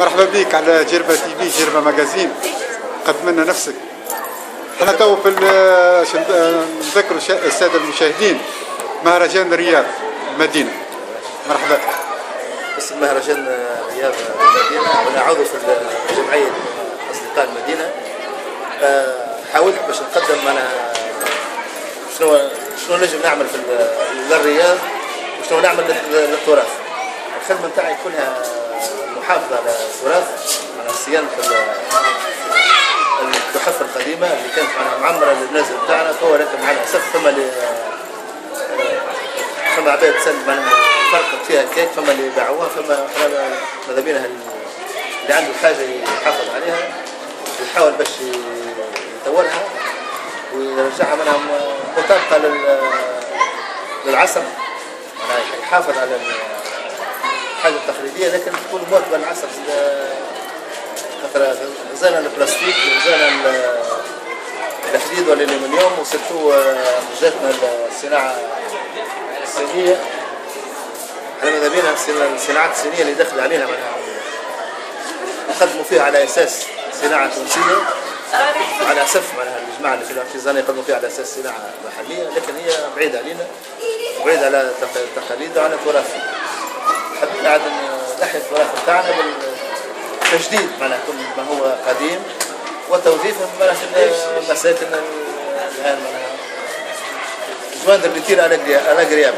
مرحبا بك على جربة تي في جربة ماجازين. قدم لنا نفسك. إحنا تو في ال- عشان نذكر الش- السادة المشاهدين مهرجان رياض المدينة مرحبا. اسم مهرجان رياض المدينة وأنا عضو في جمعية أصدقاء المدينة. آه، حاولت باش نقدم أنا شنو شنو نجم نعمل في للرياض وشنو نعمل لل- للتراث. الخدمة نتاعي كلها المحافظة على التراث على صيانة ال- التحف القديمة اللي كانت معناها معمرة للمنازل بتاعنا تو لكن مع الأسف اللي فما عباد معناها فرقت فيها كيك فما اللي باعوها فما ماذا بينا اللي عنده حاجة يحافظ عليها ويحاول باش يطورها ويرجعها منها مطابقة لل للعصر معناها يحافظ على الحاجة التقليديه لكن تكون مواكبه للعصر خاطر غزانا البلاستيك وغزانا ال- الحديد والالومنيوم وسيرتو جاتنا الصناعة الصينية. إحنا ماذا بينا؟ الصنا- الصناعات الصينية اللي دخل علينا معناها. نقدموا فيها على أساس صناعة تونسية على أساس معناها الجماعة اللي في الأرتيزان يقدموا فيها على أساس صناعة محلية لكن هي بعيدة علينا بعيدة على تق- تقاليدنا وعلى تراثنا حبينا عاد نحيي التراث بتاعنا بالتجديد معناها كل ما هو قديم وتوظيفه معناها المساكن الان معناها. جواندر بيطير على قري- على قريابه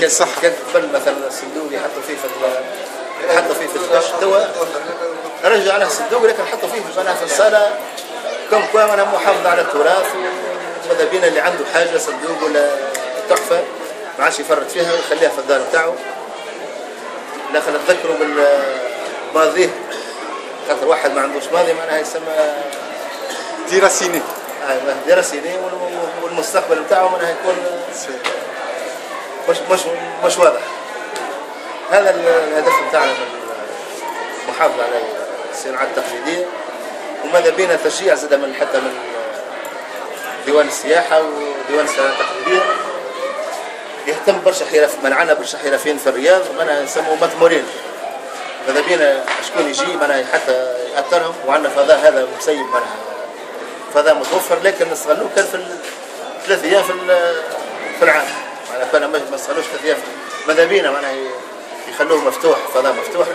كان صح. كان قبل مثلا الصندوق يحطوا فيه في يحطوا فيه في الدش توا رجع على الصندوق لكن حطوا فيه معناها في الصالة. كم كوا معناها محافظه على التراث وماذا بينا اللي عنده حاجة صندوق ولا تحفة ما عادش يفرط فيها ويخليها في الدار بتاعه. لكن نتذكروا بالماضي. خاطر واحد ما عندوش ماضي معناها يسمى ديرة سيني. أيوه دراسيني والمستقبل بتاعه معناها يكون مش مش مش واضح. هذا الهدف بتاعنا من المحافظة على الصناعات التقليدية. وماذا بينا تشجيع زاد من حتى من ديوان السياحة وديوان الصناعات التقليدية. يهتم برشا حرف منعنا برشا حرفيين في الرياض ومعناها يسموا مثمورين ماذا بينا؟ شكون يجي؟ معناها حتى يأثرهم وعندنا فضاء هذا مسيب معناها. فضاء متوفر لكن نستغلوه كان في ثلاث أيام في في العام. معناها كان ما نستغلوش ثلاث أيام. ماذا بينا؟ معناها يخلوه مفتوح فضاء مفتوح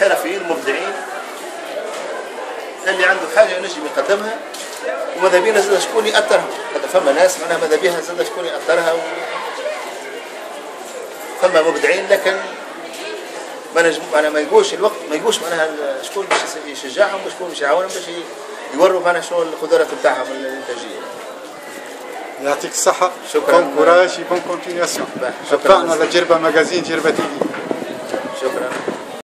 للحرفيين المبدعين. اللي عنده حاجة ينجم يقدمها. وماذا بينا زاد شكون يأثرها هذا فما ناس معناها ماذا بيها زاد شكون يأثرها و... فما مبدعين لكن ما نجم أنا ما يقوش الوقت ما يقوش معناها شكون باش يشجعهم وشكون باش يعاونهم باش يوروا معناها شنو القدرات بتاعهم الإنتاجية. يعطيك الصحة شكراً. bon courage bonne continuation شكراً. تبعنا على جربة magazine جربة TV شكرا.